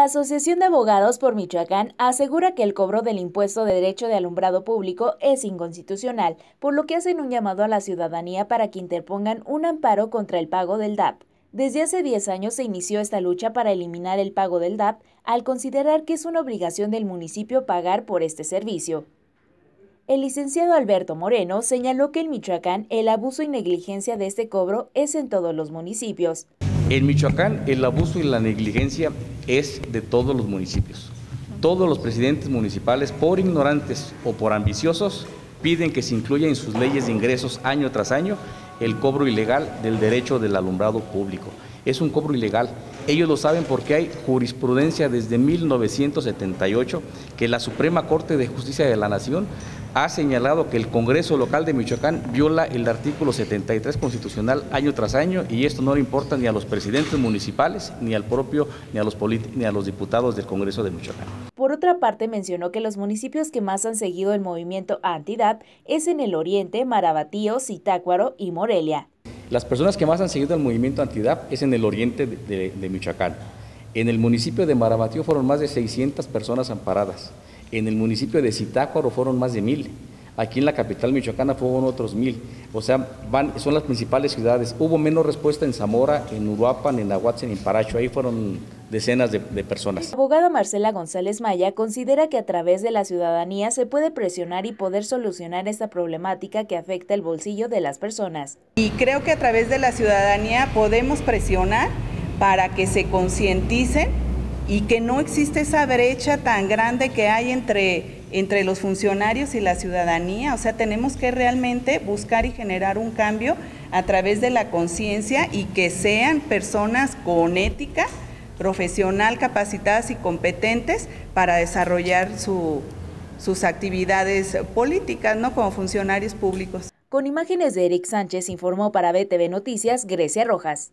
La Asociación de Abogados por Michoacán asegura que el cobro del impuesto de derecho de alumbrado público es inconstitucional, por lo que hacen un llamado a la ciudadanía para que interpongan un amparo contra el pago del DAP. Desde hace 10 años se inició esta lucha para eliminar el pago del DAP al considerar que es una obligación del municipio pagar por este servicio. El licenciado Alberto Moreno señaló que en Michoacán el abuso y negligencia de este cobro es en todos los municipios. En Michoacán el abuso y la negligencia es de todos los municipios. Todos los presidentes municipales, por ignorantes o por ambiciosos, piden que se incluya en sus leyes de ingresos año tras año el cobro ilegal del derecho del alumbrado público. Es un cobro ilegal. Ellos lo saben porque hay jurisprudencia desde 1978 que la Suprema Corte de Justicia de la Nación ha señalado que el Congreso local de Michoacán viola el artículo 73 constitucional año tras año y esto no le importa ni a los presidentes municipales, ni al propio, ni a los, ni a los diputados del Congreso de Michoacán. Por otra parte, mencionó que los municipios que más han seguido el movimiento Antidad es en el oriente, Marabatío, Zitácuaro y Morelia. Las personas que más han seguido el movimiento Antidad es en el oriente de, Michoacán. En el municipio de Marabatío fueron más de 600 personas amparadas. En el municipio de Zitácuaro fueron más de mil. Aquí en la capital michoacana fueron otros mil. O sea, van, son las principales ciudades. Hubo menos respuesta en Zamora, en Uruapan, en Aguatzen, en Paracho. Ahí fueron decenas de, de, personas. La abogada Marcela González Maya considera que a través de la ciudadanía se puede presionar y poder solucionar esta problemática que afecta el bolsillo de las personas. Y creo que a través de la ciudadanía podemos presionar para que se concienticen y que no existe esa brecha tan grande que hay entre, entre los funcionarios y la ciudadanía. O sea, tenemos que realmente buscar y generar un cambio a través de la conciencia y que sean personas con ética, profesional, capacitadas y competentes para desarrollar su, sus actividades políticas, ¿no? Como funcionarios públicos. Con imágenes de Eric Sánchez informó para BTV Noticias Grecia Rojas.